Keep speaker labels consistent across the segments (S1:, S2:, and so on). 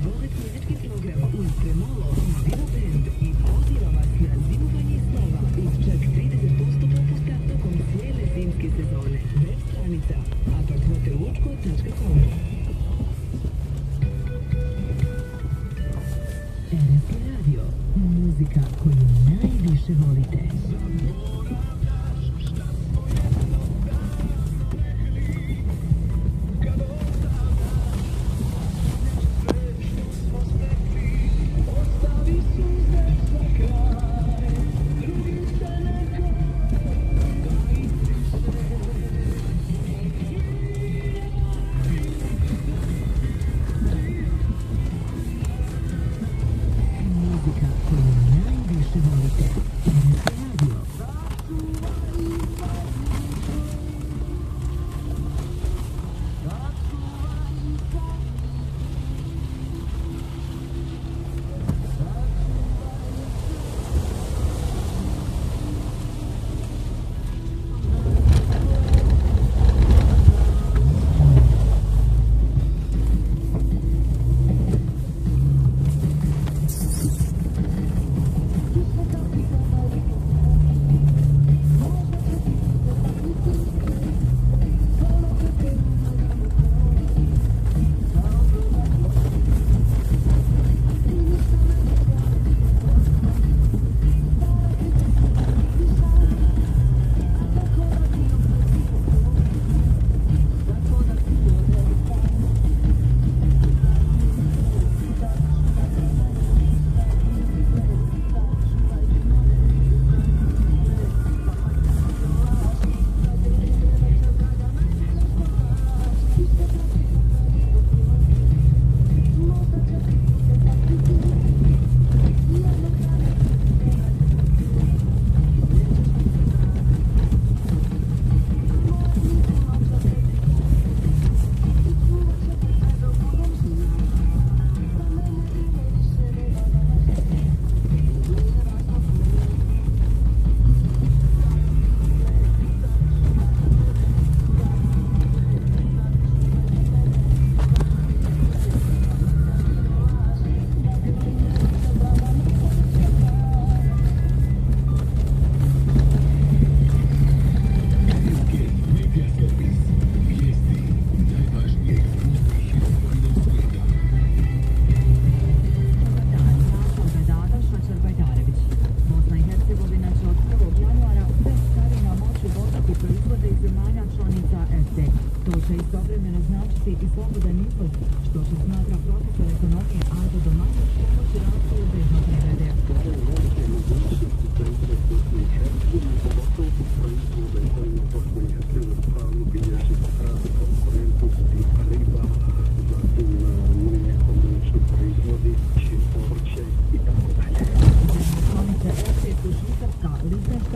S1: Borit muzički singer uz premalo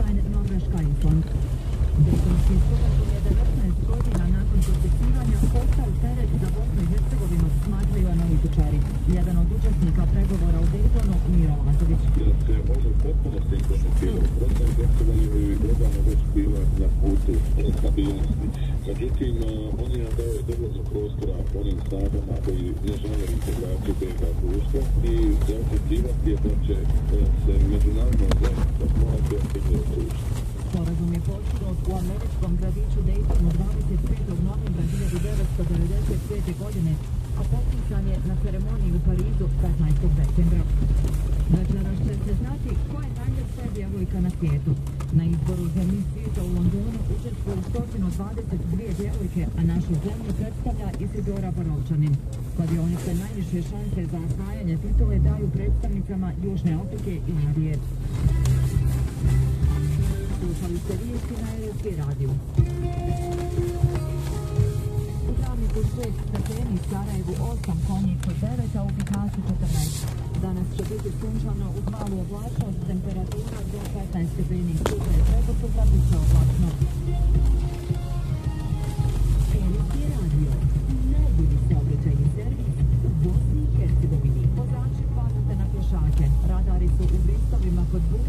S1: eine enorme Steigung. Island. Dejtonski sporazum je 19 godina nakon potpisivanja postao teret za Bosnu i Hercegovinu, smatraju analitičari. Jedan od učesnika pregovora u Dejtonu, Miro Lazović.
S2: da se može potpuno sinkronizirati Bosna i Hercegovina i globalno već bila na putu stabilnosti. Međutim, on je dao je dovoljno prostora onim snagama koji ne žele integraciju BiH društva i za očekivati je se međunarodna zajednica morati aktivno uključiti.
S1: Sporazum je postignut u američkom gradiću Daytonu 25. novembra 1995. godine, a potpisan je na ceremoniji u Parizu 15. decembra. Večeras će se znati ko je najljepša djevojka na svijetu. Na izboru zemlji svijeta u Londonu učestvuju 122 djevojke, a našu zemlju predstavlja Isidora Borovčanin. Kladionice najviše šanse za osvajanje titule daju predstavnicama Južne Afrike i Indije. Slušali ste vijesti na RSG radiju. U Travniku 6 stepeni, Sarajevu 8, Konjicu 9, a u Bikasu 14. Danas će biti sunčano uz malu oblačnost, temperatura do 15 stepeni. Sutra je preko sutra bit će oblačno. RSG radio, najbolji saobraćajni servis u Bosni i Hercegovini. Vozači pazite na pješake. Radari su u bristovima kod mjestu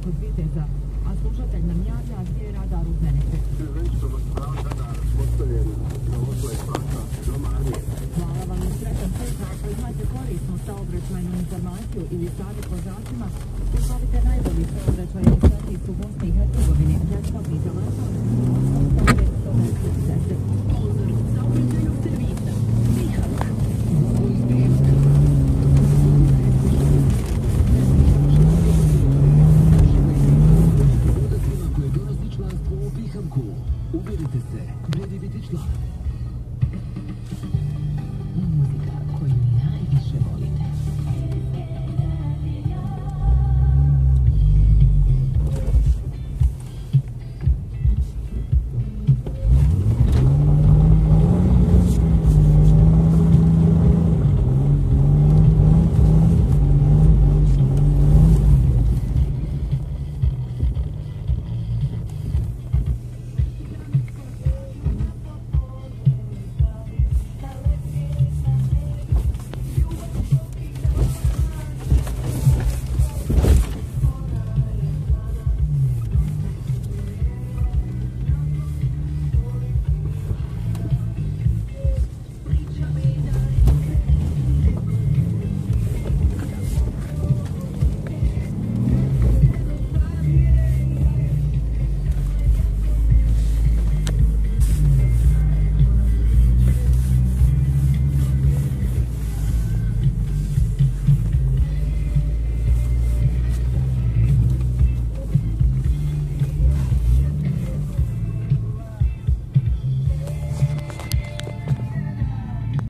S1: preko dvije teza, a slušatelj nam javlja gdje je radar uz Nenetu. Hvala vam i sretan put, ako imate korisnu saobraćajnu informaciju ili savjet vozačima, pozovite najbolji saobraćajni servis u Bosni i Hercegovini, besplatni telefon
S3: 850